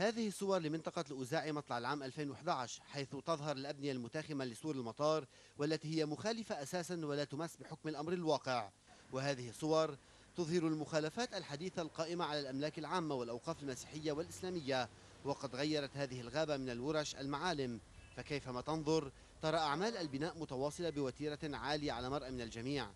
هذه صور لمنطقة الأوزاعي مطلع العام 2011 حيث تظهر الأبنية المتاخمة لسور المطار والتي هي مخالفة أساسا ولا تمس بحكم الأمر الواقع. وهذه صور تظهر المخالفات الحديثة القائمة على الأملاك العامة والأوقاف المسيحية والإسلامية وقد غيرت هذه الغابة من الورش المعالم. فكيفما تنظر ترى أعمال البناء متواصلة بوتيرة عالية على مرأى من الجميع.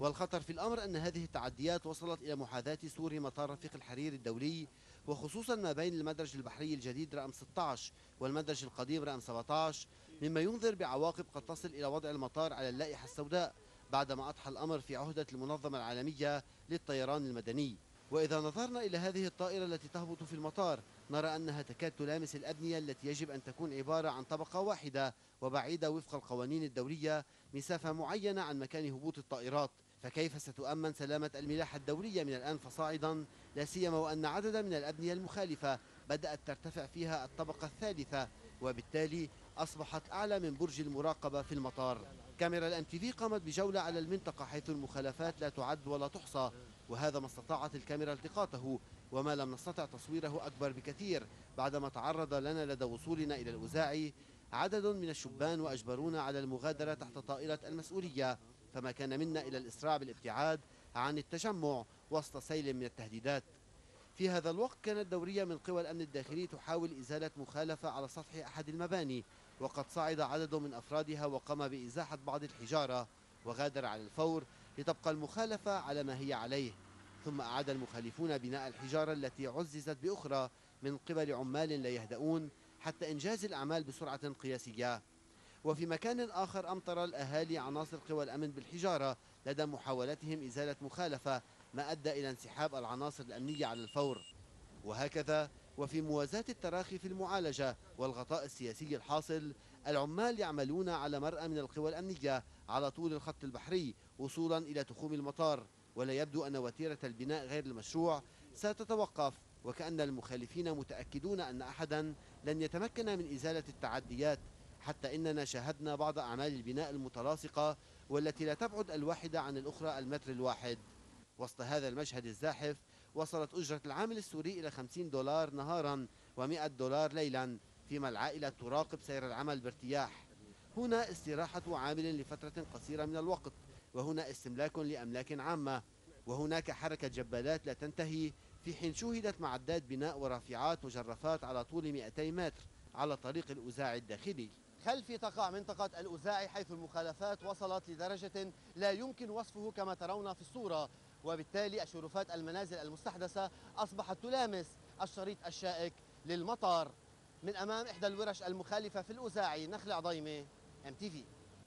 والخطر في الأمر أن هذه التعديات وصلت إلى محاذاة سور مطار رفيق الحرير الدولي وخصوصا ما بين المدرج البحري الجديد رقم 16 والمدرج القديم رقم 17 مما ينذر بعواقب قد تصل إلى وضع المطار على اللائحة السوداء بعدما أضحى الأمر في عهدة المنظمة العالمية للطيران المدني. وإذا نظرنا إلى هذه الطائرة التي تهبط في المطار نرى أنها تكاد تلامس الأبنية التي يجب أن تكون عبارة عن طبقة واحدة وبعيدة وفق القوانين الدولية مسافة معينة عن مكان هبوط الطائرات. فكيف ستؤمن سلامة الملاحة الدولية من الآن؟ فصاعدا لا سيما وأن عددا من الأبنية المخالفة بدأت ترتفع فيها الطبقة الثالثة وبالتالي أصبحت أعلى من برج المراقبة في المطار. كاميرا الأم تي في قامت بجولة على المنطقة حيث المخالفات لا تعد ولا تحصى وهذا ما استطاعت الكاميرا التقاطه وما لم نستطع تصويره أكبر بكثير. بعدما تعرض لنا لدى وصولنا إلى الأوزاعي عدد من الشبان وأجبرونا على المغادرة تحت طائرة المسؤولية. فما كان منا إلى الإسراع بالابتعاد عن التجمع وسط سيل من التهديدات. في هذا الوقت كانت دورية من قوى الأمن الداخلي تحاول إزالة مخالفة على سطح أحد المباني وقد صعد عدد من أفرادها وقام بإزاحة بعض الحجارة وغادر على الفور لتبقى المخالفة على ما هي عليه. ثم أعاد المخالفون بناء الحجارة التي عززت بأخرى من قبل عمال لا يهدؤون حتى إنجاز الأعمال بسرعة قياسية. وفي مكان آخر أمطر الأهالي عناصر قوى الأمن بالحجارة لدى محاولتهم إزالة مخالفة ما أدى إلى انسحاب العناصر الأمنية على الفور. وهكذا وفي موازاة التراخي في المعالجة والغطاء السياسي الحاصل العمال يعملون على مرأى من القوى الأمنية على طول الخط البحري وصولا إلى تخوم المطار. ولا يبدو أن وتيرة البناء غير المشروع ستتوقف وكأن المخالفين متأكدون أن أحدا لن يتمكن من إزالة التعديات حتى إننا شاهدنا بعض أعمال البناء المتلاصقة والتي لا تبعد الواحدة عن الأخرى المتر الواحد. وسط هذا المشهد الزاحف وصلت أجرة العامل السوري إلى 50 دولار نهارا و100 دولار ليلا فيما العائلة تراقب سير العمل بارتياح. هنا استراحة عامل لفترة قصيرة من الوقت وهنا استملاك لأملاك عامة. وهناك حركة جبالات لا تنتهي في حين شوهدت معدات بناء ورافعات وجرافات على طول 200 متر على طريق الأوزاعي الداخلي. خلفي تقع منطقة الأوزاعي حيث المخالفات وصلت لدرجة لا يمكن وصفه كما ترون في الصورة. وبالتالي الشرفات المنازل المستحدثة أصبحت تلامس الشريط الشائك للمطار. من أمام إحدى الورش المخالفة في الأوزاعي نخل عضيمة ام تي في